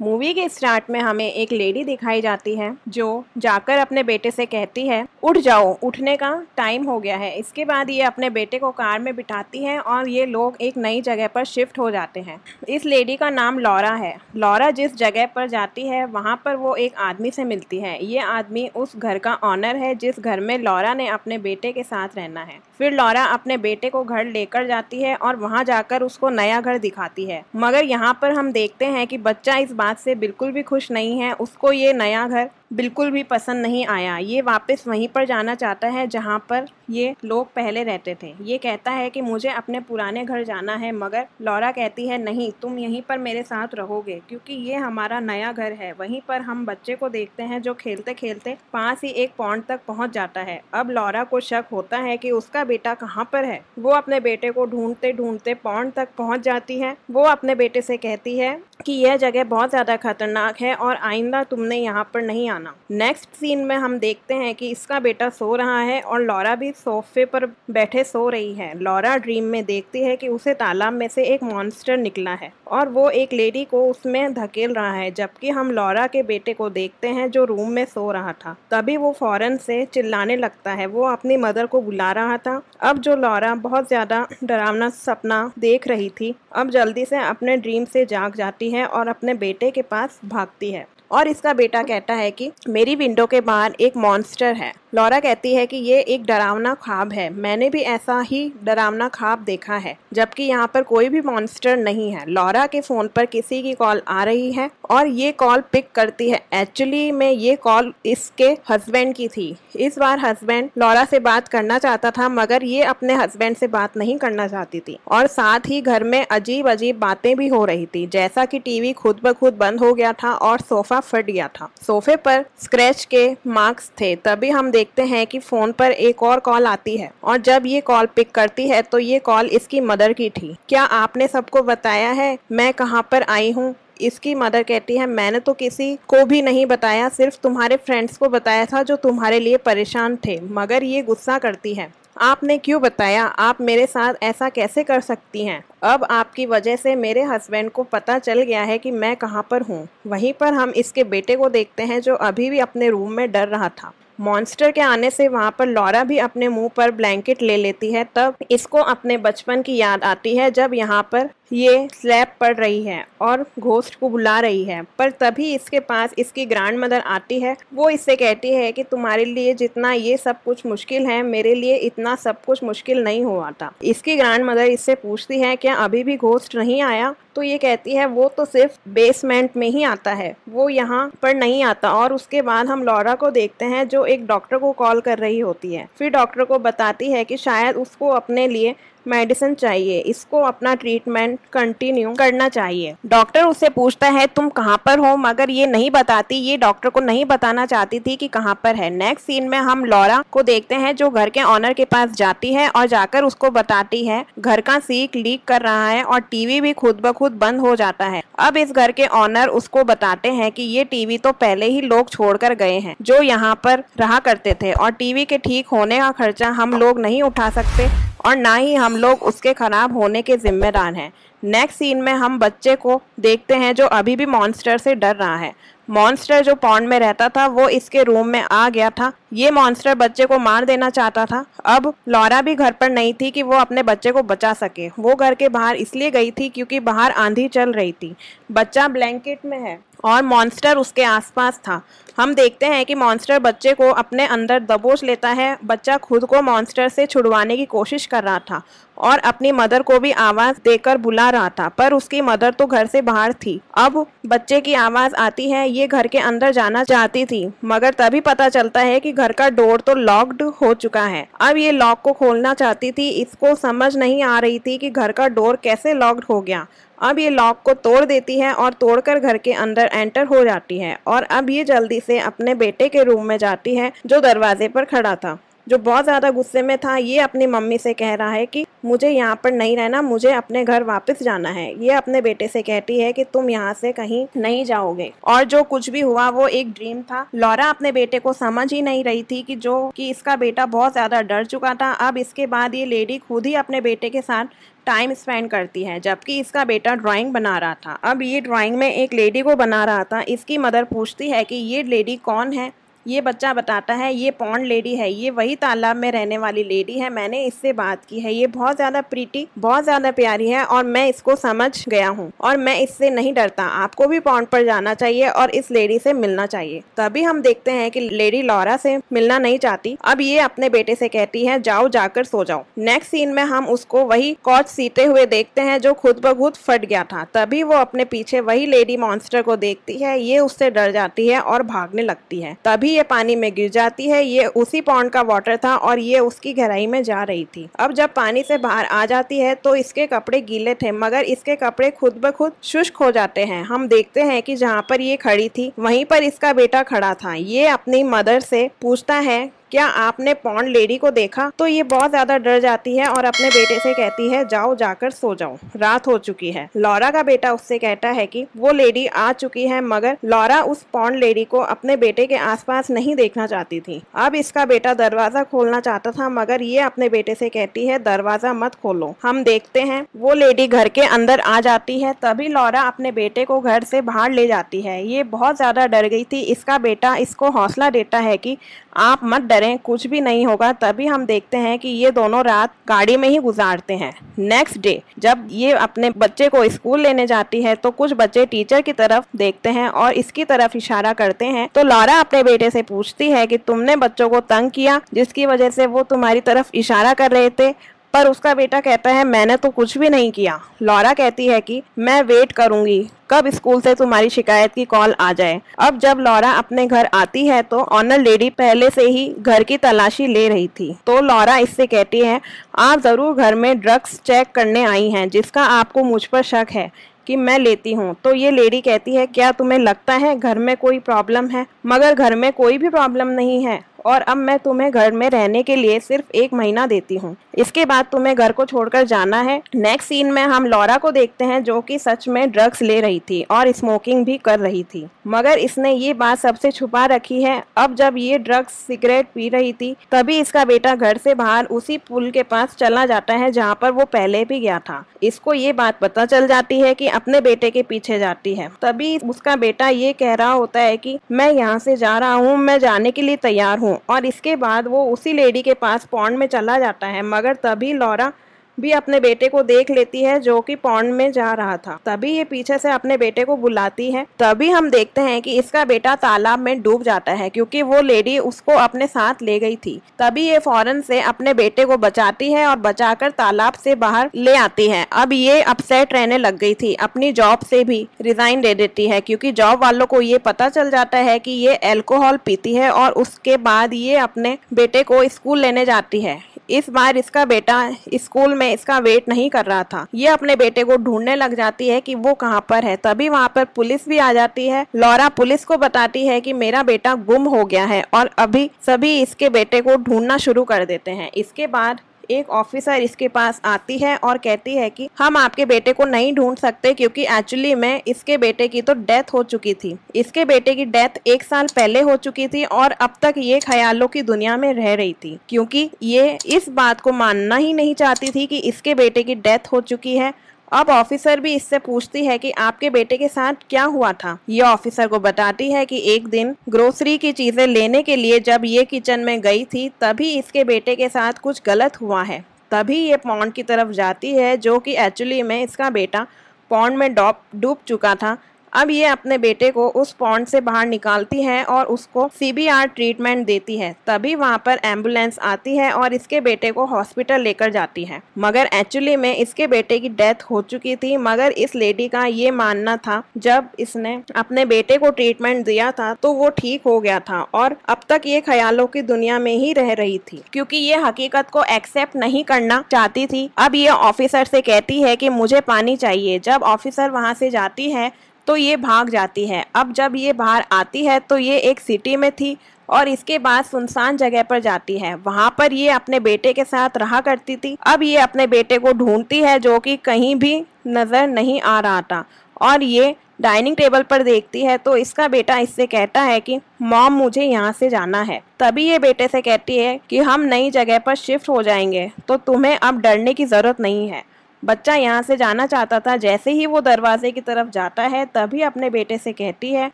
Movie के start में हमें एक लेडी दिखाई जाती है, जो जाकर अपने बेटे से कहती है, उठ जाओ, उठने का टाइम हो गया है। इसके बाद ये अपने बेटे को कार में बिठाती है और ये लोग एक नई जगह पर शिफ्ट हो जाते हैं। इस लेडी का नाम लॉरा है। लॉरा जिस जगह पर जाती है, वहाँ पर वो एक आदमी से मिलती है। ये आदमी उस घर का ऑनर है, जिस घर में लॉरा ने अपने बेटे के साथ रहना है। फिर लॉरा अपने बेटे को घर लेकर जाती है और वहाँ जाकर उसको नया घर दिखाती है। मगर यहाँ पर हम देखते हैं कि बच्चा इस बात बात से बिल्कुल भी खुश नहीं है, उसको ये नया घर बिल्कुल भी पसंद नहीं आया। ये वापस वहीं पर जाना चाहता है जहाँ पर ये लोग पहले रहते थे। ये कहता है कि मुझे अपने पुराने घर जाना है, मगर लौरा कहती है, नहीं, तुम यहीं पर मेरे साथ रहोगे, क्योंकि ये हमारा नया घर है। वहीं पर हम बच्चे को देखते हैं जो खेलते खेलते पास ही एक पॉइंट तक पहुँच जाता है। अब लौरा को शक होता है कि उसका बेटा कहाँ पर है। वो अपने बेटे को ढूंढते ढूंढते पॉइंट तक पहुँच जाती है। वो अपने बेटे से कहती है कि यह जगह बहुत ज़्यादा खतरनाक है और आइंदा तुमने यहाँ पर नहीं आना। नेक्स्ट सीन में हम देखते हैं कि इसका बेटा सो रहा है और लॉरा भी सोफे पर बैठे सो रही है। लॉरा ड्रीम में देखती है कि उसे तालाब में से एक मॉन्स्टर निकला है और वो एक लेडी को उसमें धकेल रहा है, जबकि हम लॉरा के बेटे को देखते हैं जो रूम में सो रहा था। तभी वो फ़ौरन से चिल्लाने लगता है। वो अपनी मदर को बुला रहा था। अब जो लॉरा बहुत ज़्यादा डरावना सपना देख रही थी अब जल्दी से अपने ड्रीम से जाग जाती है और अपने बेटे के पास भागती है। और इसका बेटा कहता है कि, मेरी विंडो के बाहर एक मॉन्स्टर है। लॉरा कहती है कि ये एक डरावना ख्वाब है। मैंने भी ऐसा ही डरावना ख्वाब देखा है, जबकि यहाँ पर कोई भी मॉन्स्टर नहीं है। लॉरा के फ़ोन पर किसी की कॉल आ रही है और ये कॉल पिक करती है। एक्चुअली में ये कॉल इसके हस्बैंड की थी। इस बार हस्बैंड लॉरा से बात करना चाहता था, मगर ये अपने हस्बैंड से बात नहीं करना चाहती थी। और साथ ही घर में अजीब अजीब बातें भी हो रही थी, जैसा कि टीवी खुद ब खुद बंद हो गया था और सोफा फट गया था। सोफे पर स्क्रैच के मार्क्स थे, तभी हम देखते हैं कि फ़ोन पर एक और कॉल आती है और जब ये कॉल पिक करती है तो ये कॉल इसकी मदर की थी। क्या आपने सबको बताया है, मैं कहाँ पर आई हूँ? इसकी मदर कहती है, मैंने तो किसी को भी नहीं बताया, सिर्फ़ तुम्हारे फ्रेंड्स को बताया था जो तुम्हारे लिए परेशान थे, मगर ये गुस्सा करती है। आपने क्यों बताया? आप मेरे साथ ऐसा कैसे कर सकती हैं? अब आपकी वजह से मेरे हस्बैंड को पता चल गया है कि मैं कहाँ पर हूँ। वहीं पर हम इसके बेटे को देखते हैं जो अभी भी अपने रूम में डर रहा था। मॉन्स्टर के आने से वहाँ पर लॉरा भी अपने मुँह पर ब्लैंकेट ले लेती है, तब इसको अपने बचपन की याद आती है जब यहाँ पर ये स्लैब पड़ रही है और घोस्ट को बुला रही है। पर तभी इसके पास इसकी ग्रैंड मदर आती है। वो इससे कहती है कि तुम्हारे लिए जितना ये सब कुछ मुश्किल है, मेरे लिए इतना सब कुछ मुश्किल नहीं हुआ था। इसकी ग्रैंड मदर इससे पूछती है, क्या अभी भी घोस्ट नहीं आया? तो ये कहती है, वो तो सिर्फ़ बेसमेंट में ही आता है। वो यहाँ पर नहीं आता। और उसके बाद हम लॉरा को देखते हैं, जो एक डॉक्टर को कॉल कर रही होती है। फिर डॉक्टर को बताती है कि शायद उसको अपने लिए मेडिसिन चाहिए, इसको अपना ट्रीटमेंट कंटिन्यू करना चाहिए। डॉक्टर उससे पूछता है, तुम कहाँ पर हो? मगर ये नहीं बताती, ये डॉक्टर को नहीं बताना चाहती थी कि कहाँ पर है। नेक्स्ट सीन में हम लॉरा को देखते हैं, जो घर के ऑनर के पास जाती है और जाकर उसको बताती है, घर का सीख लीक कर रहा है और टीवी भी खुद ब खुद बंद हो जाता है। अब इस घर के ऑनर उसको बताते हैं कि ये टीवी तो पहले ही लोग छोड़कर गए हैं, जो यहाँ पर रहा करते थे और टीवी के ठीक होने का खर्चा हम लोग नहीं उठा सकते। और ना ही हम लोग उसके खराब होने के जिम्मेदार हैं। नेक्स्ट सीन में हम बच्चे को देखते हैं जो अभी भी मॉन्स्टर से डर रहा है। मॉन्स्टर जो पॉन्ड में रहता था, वो इसके रूम में आ गया था। ये मॉन्स्टर बच्चे को मार देना चाहता था। अब लॉरा भी घर पर नहीं थी कि वो अपने बच्चे को बचा सके। वो घर के बाहर इसलिए गई थी क्योंकि बाहर आंधी चल रही थी। बच्चा ब्लैंकेट में है। और मॉन्स्टर उसके आसपास था। हम देखते हैं कि मॉन्स्टर बच्चे को अपने अंदर दबोच लेता है। बच्चा खुद को मॉन्स्टर से छुड़वाने की कोशिश कर रहा था। और अपनी मदर को भी आवाज़ देकर बुला रहा था, पर उसकी मदर तो घर से बाहर थी। अब बच्चे की आवाज़ आती है, ये घर के अंदर जाना चाहती थी, मगर तभी पता चलता है कि घर का डोर तो लॉक्ड हो चुका है। अब ये लॉक को खोलना चाहती थी, इसको समझ नहीं आ रही थी कि घर का डोर कैसे लॉक्ड हो गया। अब ये लॉक को तोड़ देती है और तोड़कर घर के अंदर एंटर हो जाती है, और अब ये जल्दी से अपने बेटे के रूम में जाती है, जो दरवाजे पर खड़ा था। जो बहुत ज़्यादा गुस्से में था, ये अपनी मम्मी से कह रहा है कि मुझे यहाँ पर नहीं रहना, मुझे अपने घर वापस जाना है। ये अपने बेटे से कहती है कि तुम यहाँ से कहीं नहीं जाओगे। और जो कुछ भी हुआ, वो एक ड्रीम था। लॉरा अपने बेटे को समझ ही नहीं रही थी कि जो, कि इसका बेटा बहुत ज़्यादा डर चुका था। अब इसके बाद ये लेडी खुद ही अपने बेटे के साथ टाइम स्पेंड करती है, जबकि इसका बेटा ड्राइंग बना रहा था। अब ये ड्राइंग में एक लेडी को बना रहा था। इसकी मदर पूछती है कि ये लेडी कौन है? ये बच्चा बताता है, ये पॉन्ड लेडी है, ये वही तालाब में रहने वाली लेडी है, मैंने इससे बात की है। ये बहुत ज़्यादा प्रीटी, बहुत ज़्यादा प्यारी है और मैं इसको समझ गया हूँ और मैं इससे नहीं डरता। आपको भी पॉन्ड पर जाना चाहिए और इस लेडी से मिलना चाहिए। तभी हम देखते हैं कि लेडी लॉरा से मिलना नहीं चाहती। अब ये अपने बेटे से कहती है, जाओ, जाकर सो जाओ। नेक्स्ट सीन में हम उसको वही कॉच सीते हुए देखते हैं जो खुद ब खुद फट गया था। तभी वो अपने पीछे वही लेडी मॉन्स्टर को देखती है, ये उससे डर जाती है और भागने लगती है। तभी ये पानी में गिर जाती है। ये उसी पॉन्ड का वाटर था और ये उसकी गहराई में जा रही थी। अब जब पानी से बाहर आ जाती है तो इसके कपड़े गीले थे, मगर इसके कपड़े खुद ब खुद शुष्क हो जाते हैं। हम देखते हैं कि जहाँ पर ये खड़ी थी, वहीं पर इसका बेटा खड़ा था। ये अपनी मदर से पूछता है क्या आपने पॉन्ड लेडी को देखा? तो ये बहुत ज़्यादा डर जाती है और अपने बेटे से कहती है, जाओ, जाकर सो जाओ। रात हो चुकी है। लॉरा का बेटा उससे कहता है कि, वो लेडी आ चुकी है, मगर लॉरा उस पॉन्ड लेडी को अपने बेटे के आसपास नहीं देखना चाहती थी। अब इसका बेटा दरवाज़ा खोलना चाहता था, मगर ये अपने बेटे से कहती है, दरवाज़ा मत खोलो। हम देखते हैं। वो लेडी घर के अंदर आ जाती है, तभी लॉरा अपने बेटे को घर से बाहर ले जाती है। ये बहुत ज़्यादा डर गई थी। इसका बेटा इसको हौसला देता है कि, आप मत कुछ भी नहीं होगा, तभी हम देखते हैं कि ये दोनों रात गाड़ी में ही गुजारते हैं। नेक्स्ट डे जब ये अपने बच्चे को स्कूल लेने जाती है तो कुछ बच्चे टीचर की तरफ़ देखते हैं और इसकी तरफ़ इशारा करते हैं। तो लारा अपने बेटे से पूछती है कि तुमने बच्चों को तंग किया, जिसकी वजह से वो तुम्हारी तरफ़ इशारा कर रहे थे? पर उसका बेटा कहता है, मैंने तो कुछ भी नहीं किया। लॉरा कहती है कि, मैं वेट करूँगी। कब स्कूल से तुम्हारी शिकायत की कॉल आ जाए? अब जब लॉरा अपने घर आती है तो ऑनर लेडी पहले से ही घर की तलाशी ले रही थी। तो लॉरा इससे कहती है, आप ज़रूर घर में ड्रग्स चेक करने आई हैं, जिसका आपको मुझ पर शक है कि मैं लेती हूँ। तो ये लेडी कहती है, क्या तुम्हें लगता है घर में कोई प्रॉब्लम है? मगर घर में कोई भी प्रॉब्लम नहीं है। और अब मैं तुम्हें घर में रहने के लिए सिर्फ़ एक महीना देती हूँ। इसके बाद तुम्हें घर को छोड़कर जाना है। नेक्स्ट सीन में हम लॉरा को देखते हैं जो कि सच में ड्रग्स ले रही थी और स्मोकिंग भी कर रही थी। मगर इसने ये बात सबसे छुपा रखी है। अब जब ये ड्रग्स सिगरेट पी रही थी, तभी इसका बेटा घर से बाहर उसी पुल के पास चला जाता है जहाँ पर वो पहले भी गया था। इसको ये बात पता चल जाती है कि अपने बेटे के पीछे जाती है। तभी उसका बेटा ये कह रहा होता है कि मैं यहाँ से जा रहा हूँ, मैं जाने के लिए तैयार हूँ। और इसके बाद वो उसी लेडी के पास पौंड में चला जाता है। मगर तभी लॉरा भी अपने बेटे को देख लेती है जो कि पौंड में जा रहा था। तभी ये पीछे से अपने बेटे को बुलाती है। तभी हम देखते हैं कि इसका बेटा तालाब में डूब जाता है क्योंकि वो लेडी उसको अपने साथ ले गई थी। तभी ये फ़ौरन से अपने बेटे को बचाती है और बचाकर तालाब से बाहर ले आती है। अब ये अपसेट रहने लग गई थी। अपनी जॉब से भी रिजाइन दे देती है क्योंकि जॉब वालों को ये पता चल जाता है कि ये एल्कोहल पीती है और उसके बाद ये अपने बेटे को स्कूल लेने जाती है। इस बार इसका बेटा स्कूल में इसका वेट नहीं कर रहा था। ये अपने बेटे को ढूँढने लग जाती है कि वो कहाँ पर है। तभी वहाँ पर पुलिस भी आ जाती है। लॉरा पुलिस को बताती है कि मेरा बेटा गुम हो गया है और अभी सभी इसके बेटे को ढूंढना शुरू कर देते हैं। इसके बाद एक ऑफिसर इसके पास आती है और कहती है कि, हम आपके बेटे को नहीं ढूंढ सकते क्योंकि एक्चुअली में इसके बेटे की तो डेथ हो चुकी थी। इसके बेटे की डेथ एक साल पहले हो चुकी थी और अब तक ये ख्यालों की दुनिया में रह रही थी। क्योंकि ये इस बात को मानना ही नहीं चाहती थी कि इसके बेटे की डेथ हो चुकी है अब ऑफिसर भी इससे पूछती है कि आपके बेटे के साथ क्या हुआ था। ये ऑफिसर को बताती है कि एक दिन ग्रोसरी की चीज़ें लेने के लिए जब ये किचन में गई थी, तभी इसके बेटे के साथ कुछ गलत हुआ है। तभी ये पौंड की तरफ़ जाती है, जो कि एक्चुअली में इसका बेटा पौंड में डॉप, डूब चुका था। अब ये अपने बेटे को उस पॉन्ड से बाहर निकालती है और उसको सीबीआर ट्रीटमेंट देती है। तभी वहाँ पर एंबुलेंस आती है और इसके बेटे को हॉस्पिटल लेकर जाती है। मगर एक्चुअली में इसके बेटे की डेथ हो चुकी थी, मगर इस लेडी का ये मानना था, जब इसने अपने बेटे को ट्रीटमेंट दिया था तो वो ठीक हो गया था और अब तक ये ख्यालों की दुनिया में ही रह रही थी। क्योंकि ये हकीकत को एक्सेप्ट नहीं करना चाहती थी। अब ये ऑफिसर से कहती है कि मुझे पानी चाहिए। जब ऑफिसर वहाँ से जाती है तो ये भाग जाती है। अब जब ये बाहर आती है तो ये एक सिटी में थी और इसके बाद सुनसान जगह पर जाती है। वहाँ पर ये अपने बेटे के साथ रहा करती थी। अब ये अपने बेटे को ढूंढती है, जो कि कहीं भी नज़र नहीं आ रहा था और ये डाइनिंग टेबल पर देखती है। तो इसका बेटा इससे कहता है कि, मॉम, मुझे यहाँ से जाना है। तभी ये बेटे से कहती है कि, हम नई जगह पर शिफ्ट हो जाएँगे तो तुम्हें अब डरने की ज़रूरत नहीं है। बच्चा यहाँ से जाना चाहता था, जैसे ही वो दरवाजे की तरफ़ जाता है, तभी अपने बेटे से कहती है,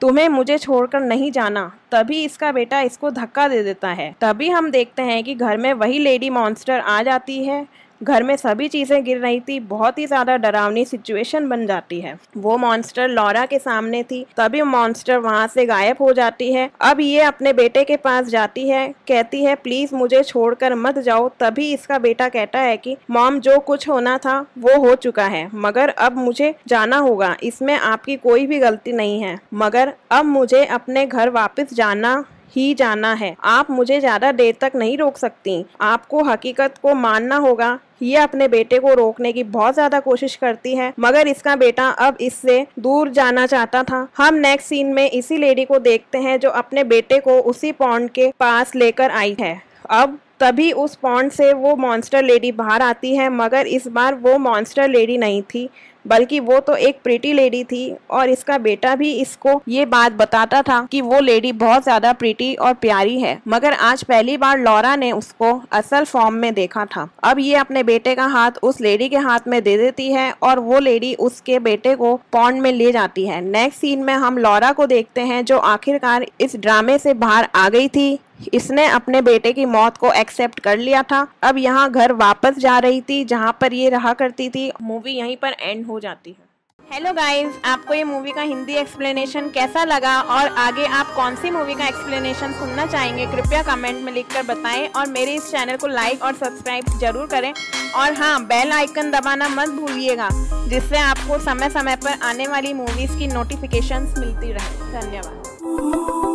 तुम्हें मुझे छोड़कर नहीं जाना, तभी इसका बेटा इसको धक्का दे देता है। तभी हम देखते हैं कि घर में वही लेडी मॉन्स्टर आ जाती है घर में सभी चीज़ें गिर रही थी, बहुत ही ज़्यादा डरावनी सिचुएशन बन जाती है। वो मॉन्स्टर लॉरा के सामने थी, तभी मॉन्स्टर वहाँ से गायब हो जाती है। अब ये अपने बेटे के पास जाती है, कहती है प्लीज़ मुझे छोड़कर मत जाओ। तभी इसका बेटा कहता है कि मॉम जो कुछ होना था, वो हो चुका है। मगर अब मुझे जाना होगा। इसमें आपकी कोई भी गलती नहीं है। मगर अब मुझे अपने घर वापस जाना ही जाना है। आप मुझे ज़्यादा देर तक नहीं रोक सकती। आपको हकीकत को मानना होगा। ये अपने बेटे को रोकने की बहुत ज़्यादा कोशिश करती है, मगर इसका बेटा अब इससे दूर जाना चाहता था। हम नेक्स्ट सीन में इसी लेडी को देखते हैं जो अपने बेटे को उसी पॉन्ड के पास लेकर आई है। अब तभी उस पॉन्ड से वो मॉन्स्टर लेडी बाहर आती है, मगर इस बार वो मॉन्स्टर लेडी नहीं थी, बल्कि वो तो एक प्रीटी लेडी थी और इसका बेटा भी इसको ये बात बताता था कि वो लेडी बहुत ज़्यादा प्रीटी और प्यारी है। मगर आज पहली बार लॉरा ने उसको असल फॉर्म में देखा था। अब ये अपने बेटे का हाथ उस लेडी के हाथ में दे देती है और वो लेडी उसके बेटे को पॉन्ड में ले जाती है। नेक्स्ट सीन में हम लॉरा को देखते हैं जो आखिरकार इस ड्रामे से बाहर आ गई थी। इसने अपने बेटे की मौत को एक्सेप्ट कर लिया था। अब यहाँ घर वापस जा रही थी, जहाँ पर ये रहा करती थी। मूवी यहीं पर एंड हो जाती है। हेलो गाइस आपको ये मूवी का हिंदी एक्सप्लेनेशन कैसा लगा? और आगे आप कौन सी मूवी का एक्सप्लेनेशन सुनना चाहेंगे, कृपया कमेंट में लिखकर बताएँ। और मेरे इस चैनल को लाइक और सब्सक्राइब ज़रूर करें। और हाँ बेल आइकन दबाना मत भूलिएगा, जिससे आपको समय समय पर आने वाली मूवीज़ की नोटिफिकेशंस मिलती रहे। धन्यवाद।